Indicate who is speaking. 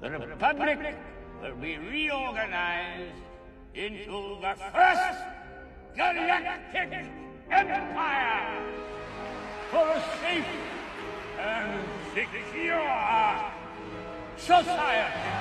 Speaker 1: the Republic will be reorganized into the first galactic empire for a safe and secure society.